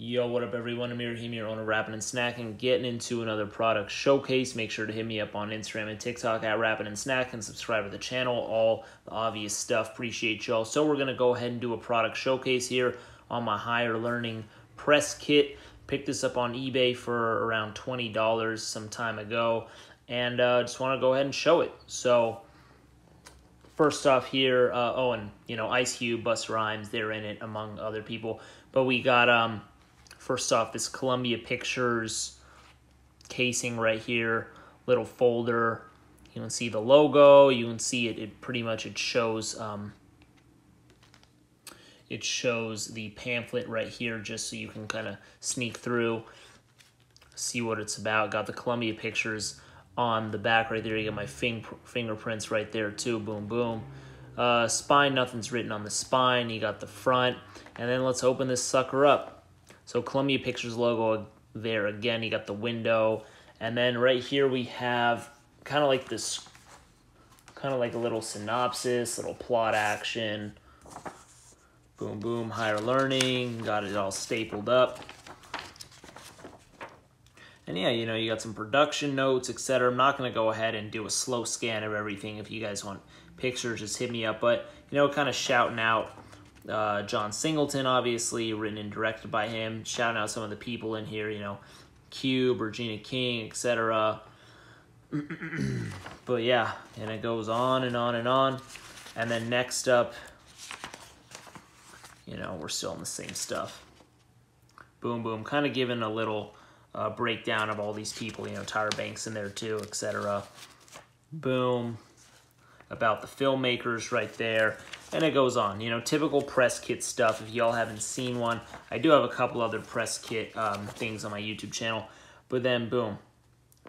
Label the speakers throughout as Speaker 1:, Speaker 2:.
Speaker 1: Yo, what up, everyone? Amir Hemir, owner of Rappin' and Snacking, getting into another product showcase. Make sure to hit me up on Instagram and TikTok at Rappin' and Snack and subscribe to the channel. All the obvious stuff. Appreciate y'all. So we're gonna go ahead and do a product showcase here on my higher learning press kit. Picked this up on eBay for around twenty dollars some time ago, and uh, just want to go ahead and show it. So first off here, uh, oh, and you know Ice Cube, Busta Rhymes, they're in it among other people. But we got um First off, this Columbia Pictures casing right here, little folder. You can see the logo. You can see it. It pretty much it shows. Um, it shows the pamphlet right here, just so you can kind of sneak through, see what it's about. Got the Columbia Pictures on the back right there. You got my fing fingerprints right there too. Boom, boom. Uh, spine, nothing's written on the spine. You got the front. And then let's open this sucker up. So Columbia Pictures logo there again. You got the window. And then right here we have kind of like this, kind of like a little synopsis, little plot action. Boom, boom, higher learning. Got it all stapled up. And yeah, you know, you got some production notes, etc. I'm not going to go ahead and do a slow scan of everything. If you guys want pictures, just hit me up. But, you know, kind of shouting out uh, John Singleton, obviously, written and directed by him. Shouting out some of the people in here, you know, Cube, Regina King, etc. but yeah, and it goes on and on and on. And then next up, you know, we're still in the same stuff. Boom, boom. Kind of giving a little uh, breakdown of all these people, you know, Tyra Banks in there too, etc. Boom. About the filmmakers right there. And it goes on, you know, typical press kit stuff. If y'all haven't seen one, I do have a couple other press kit um, things on my YouTube channel. But then, boom,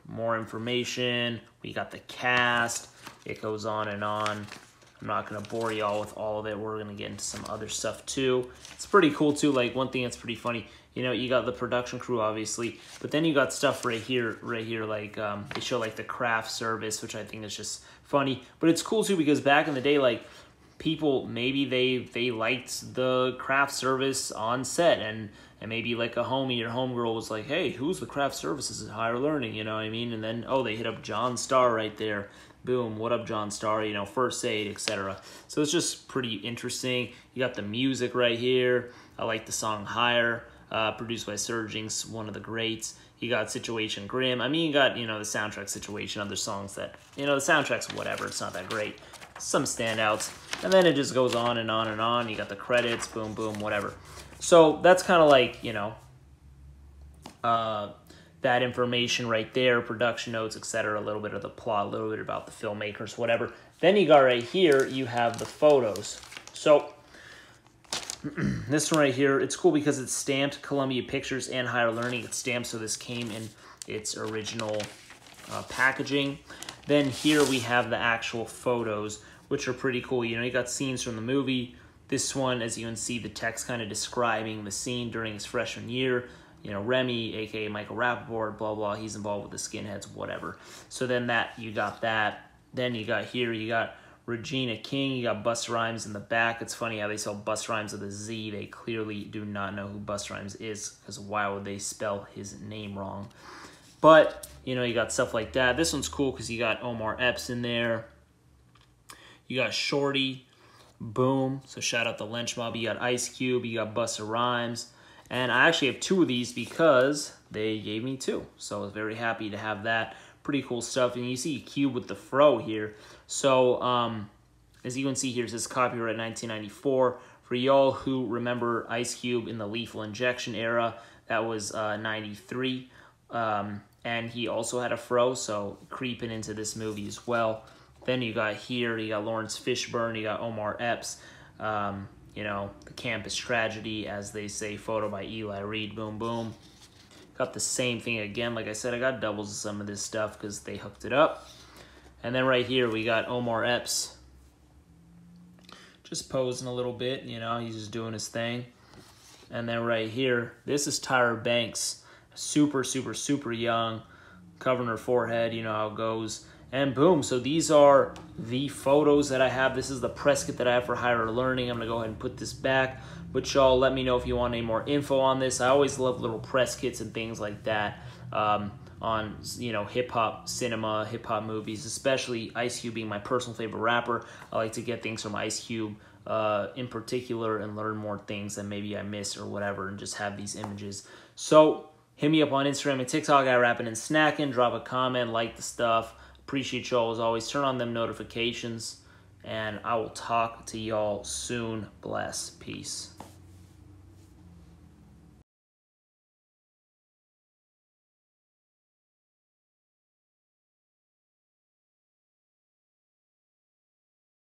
Speaker 1: more information. We got the cast. It goes on and on. I'm not going to bore y'all with all of it. We're going to get into some other stuff too. It's pretty cool too. Like one thing that's pretty funny, you know, you got the production crew obviously, but then you got stuff right here, right here. Like um, they show like the craft service, which I think is just funny. But it's cool too because back in the day, like people maybe they they liked the craft service on set and and maybe like a homie or homegirl was like hey who's the craft services at higher learning? You know what i mean? And then oh they hit up john star right there. Boom what up john star you know first aid etc so it's just pretty interesting. You got the music right here. I like the song higher uh, produced by Sir Jinx, one of the greats. You got Situation Grim. I mean, you got, you know, the soundtrack Situation, other songs that, you know, the soundtrack's whatever. It's not that great some standouts. And then it just goes on and on and on. You got the credits, boom, boom, whatever. So that's kind of like, you know, uh, that information right there, production notes, etc. A little bit of the plot, a little bit about the filmmakers, whatever. Then you got right here, you have the photos. So this one right here, it's cool because it's stamped Columbia Pictures and Higher Learning. It's stamped, so this came in its original uh, packaging. Then here we have the actual photos, which are pretty cool. You know, you got scenes from the movie. This one, as you can see, the text kind of describing the scene during his freshman year. You know, Remy, aka Michael Rapaport, blah, blah, he's involved with the skinheads, whatever. So then that, you got that. Then you got here, you got Regina King, you got Busta Rhymes in the back. It's funny how they spell Busta Rhymes with a Z. They clearly do not know who Busta Rhymes is, because why would they spell his name wrong? But, you know, you got stuff like that. This one's cool because you got Omar Epps in there. You got Shorty, boom. So shout out the Lynch Mob. You got Ice Cube, you got Busta Rhymes. And I actually have two of these because they gave me two. So I was very happy to have that. Pretty cool stuff. And you see a Cube with the fro here. So um, as you can see here, it says copyright 1994. For y'all who remember Ice Cube in the Lethal Injection era, that was uh, 93. Um, and he also had a fro, so creeping into this movie as well. Then you got here, you got Laurence Fishburne, you got Omar Epps, um, you know, the campus tragedy, as they say, photo by Eli Reed, boom, boom. Got the same thing again. Like I said, I got doubles of some of this stuff because they hooked it up. And then right here, we got Omar Epps just posing a little bit, you know, he's just doing his thing. And then right here, this is Tyra Banks, super, super, super young, covering her forehead, you know how it goes. And boom, so these are the photos that I have. This is the press kit that I have for higher learning. I'm gonna go ahead and put this back. But y'all, let me know if you want any more info on this. I always love little press kits and things like that um, on you know hip hop cinema, hip hop movies, especially Ice Cube being my personal favorite rapper. I like to get things from Ice Cube uh, in particular and learn more things that maybe I missed or whatever, and just have these images. So hit me up on Instagram and TikTok at Rapping and Snacking. Drop a comment, like the stuff. Appreciate y'all as always. Turn on them notifications and I will talk to y'all soon. Bless. Peace.